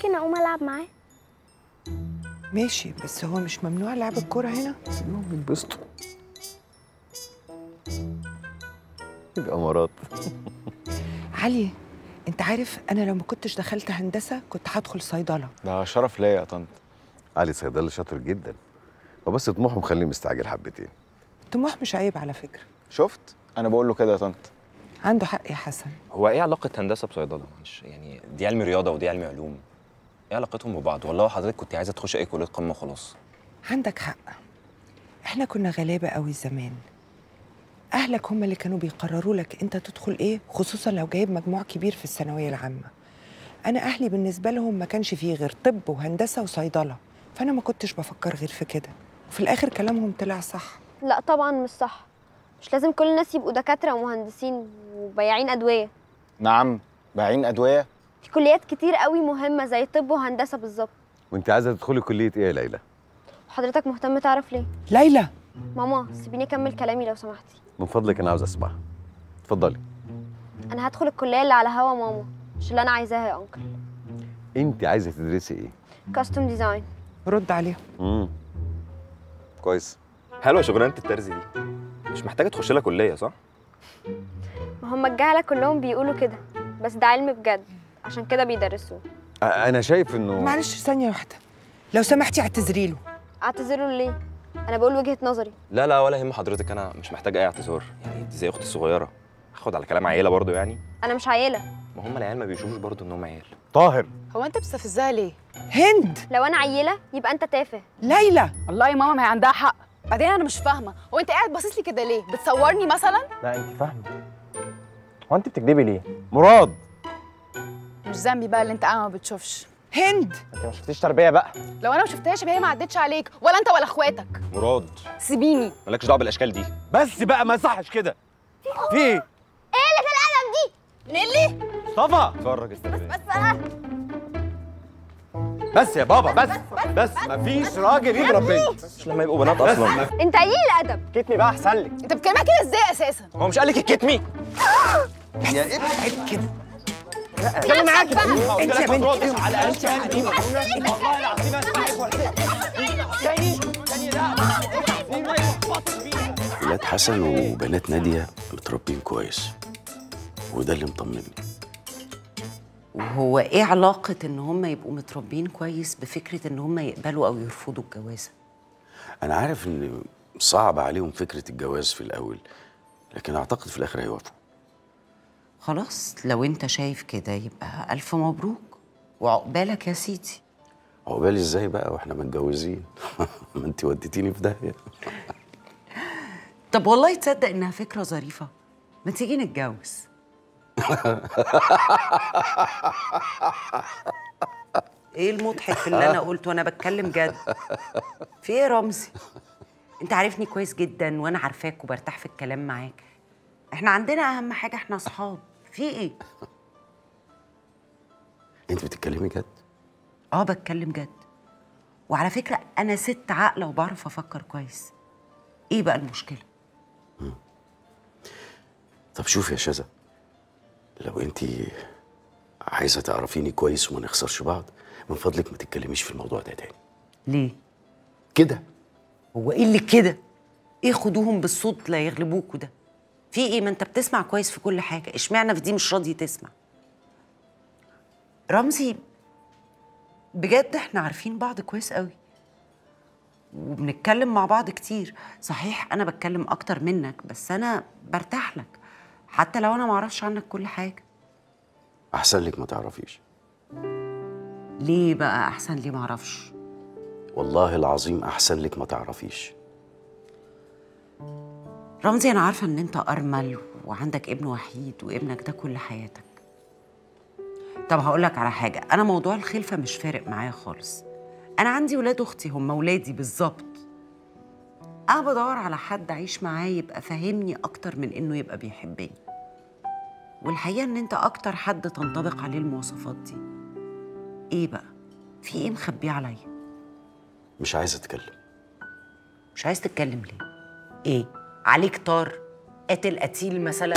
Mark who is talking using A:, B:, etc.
A: ممكن أقوم ألعب معاه؟
B: ماشي بس هو مش ممنوع لعب الكورة هنا؟
C: سيبهم يتبسطوا يبقى مرات.
B: علي أنت عارف أنا لو ما كنتش دخلت هندسة كنت هدخل صيدلة.
D: ده شرف ليا يا طنط.
C: علي صيدلي شاطر جدا. هو بس طموحه مخليه مستعجل حبتين.
B: طموح مش عيب على فكرة.
D: شفت؟ أنا بقول له كده يا طنط.
B: عنده حق يا حسن.
E: هو إيه علاقة هندسة بصيدلة؟ معلش يعني دي علم رياضة ودي علم علوم. إيه علاقتهم ببعض؟ والله حضرتك كنت عايزة تخش أي كلية قمة وخلاص.
B: عندك حق. إحنا كنا غلابة قوي زمان. أهلك هم اللي كانوا بيقرروا لك أنت تدخل إيه خصوصا لو جايب مجموع كبير في الثانوية العامة. أنا أهلي بالنسبة لهم ما كانش فيه غير طب وهندسة وصيدلة فأنا ما كنتش بفكر غير في كده. وفي الآخر كلامهم طلع صح.
A: لا طبعا مش صح. مش لازم كل الناس يبقوا دكاترة ومهندسين وبياعين أدوية.
D: نعم بايعين أدوية.
A: في كليات كتير قوي مهمة زي طب وهندسة بالظبط.
C: وانت عايزة تدخلي كلية إيه يا ليلى؟
A: وحضرتك مهتم تعرف ليه؟
B: ليلى!
A: ماما سيبيني أكمل كلامي لو سمحتي.
C: من فضلك أنا عاوز أسمعها. اتفضلي.
A: أنا هدخل الكلية اللي على هوا ماما مش اللي أنا عايزاها يا أنكل.
C: انت عايزة تدرسي إيه؟
A: كاستم ديزاين
B: رد عليهم
C: امم كويس.
E: حلوة شغلانة الترزي دي. مش محتاجة تخش لها كلية صح؟
A: ما هم الجهلة كلهم بيقولوا كده بس ده علم بجد. عشان كده بيدرسوه.
C: أنا شايف إنه
B: معلش ثانية واحدة. لو سمحتي اعتذري له
A: اعتذروا ليه؟ أنا بقول وجهة نظري.
E: لا لا ولا يهم حضرتك. أنا مش محتاج أي اعتذار. يعني دي زي أختي الصغيرة؟ هاخد على كلام عيلة برضو يعني.
A: أنا مش عيلة.
E: ما هم العيال ما بيشوفوش برضو انهم عيال.
C: طاهر.
F: هو أنت بتستفزها ليه؟
B: هند.
A: لو أنا عيلة يبقى أنت تافه.
B: ليلى.
F: والله يا ماما ما هي عندها حق. بعدين أنا مش فاهمة. هو أنت قاعد باصص لي كده ليه؟ بتصورني مثلا؟
D: لا أنت فاهمة. هو أنت بتكدبي ليه؟
C: مراد.
F: مش ذنبي بقى اللي انت قاعد ما بتشوفش.
B: هند!
D: انت ما شفتيش تربية بقى.
F: لو أنا ما شفتهاش يبقى هي ما عدتش عليك ولا انت ولا اخواتك.
E: مراد.
F: سيبيني.
E: مالكش دعوة بالأشكال دي.
C: بس بقى ما يصحش كده. في إيه؟
F: نيلي؟
C: مصطفى!
E: اتفرج استنى
C: بس يا بابا بس بس مفيش راجل يضرب بنت
E: مش لما يبقوا بنات أصلا.
A: انت قليل الأدب.
D: كتني بقى أحسن لك
F: انت بتكلمها كده إزاي أساسا؟
E: هو مش قال لك الكتمي؟
C: يا
B: إيه كده
F: معاك
B: انت يا بنت
C: على
G: ولاد حسن وبنات نادية متربين كويس وده اللي مطمني.
H: وهو إيه علاقة إن هم يبقوا متربيين كويس بفكرة إن هم يقبلوا أو يرفضوا الجوازة؟
G: أنا عارف إن صعب عليهم فكرة الجواز في الأول لكن أعتقد في الآخر هيوافقوا.
H: خلاص لو انت شايف كده يبقى ألف مبروك. وعقبالك يا سيدي.
G: عقبالي إزاي بقى وإحنا متجوزين؟ ما أنت وديتيني في داهية.
H: طب والله تصدق انها فكرة ظريفة. ما تيجي نتجوز. إيه المضحك في اللي أنا قلته؟ وأنا بتكلم جد. في إيه رمزي؟ انت عارفني كويس جدا وأنا عارفاك وبرتاح في الكلام معاك. إحنا عندنا اهم حاجة إحنا اصحاب. في إيه
G: أنت بتتكلمي جد؟
H: آه بتكلم جد وعلى فكرة أنا ست عاقلة وبعرف أفكر كويس إيه بقى المشكلة؟
G: طب شوف يا شذا لو أنت عايزة تعرفيني كويس وما نخسرش بعض من فضلك ما تتكلميش في الموضوع ده تاني
H: ليه؟
G: كده
H: هو إيه اللي كده؟ إيه خدوهم بالصوت لا يغلبوكوا ده؟ في إيه؟ ما أنت بتسمع كويس في كل حاجة، إشمعنى في دي مش راضي تسمع؟ رمزي بجد إحنا عارفين بعض كويس قوي. وبنتكلم مع بعض كتير. صحيح أنا بتكلم أكتر منك بس أنا برتاح لك. حتى لو أنا معرفش عنك كل حاجة.
G: أحسن لك ما تعرفيش.
H: ليه بقى أحسن لي معرفش؟
G: والله العظيم أحسن لك ما تعرفيش.
H: رمزي أنا عارفة إن أنت أرمل وعندك ابن وحيد وابنك ده كل حياتك. طب هقولك على حاجة، أنا موضوع الخلفة مش فارق معايا خالص. أنا عندي ولاد أختي هم ولادي بالظبط. أنا بدور على حد أعيش معاه يبقى فاهمني أكتر من إنه يبقى بيحبني. والحقيقة إن أنت أكتر حد تنطبق عليه المواصفات دي. إيه بقى؟ في إيه مخبيه عليا؟
G: مش عايز أتكلم
H: مش عايز تتكلم ليه؟ إيه؟ عليك طار؟ قاتل قتيل مثلا؟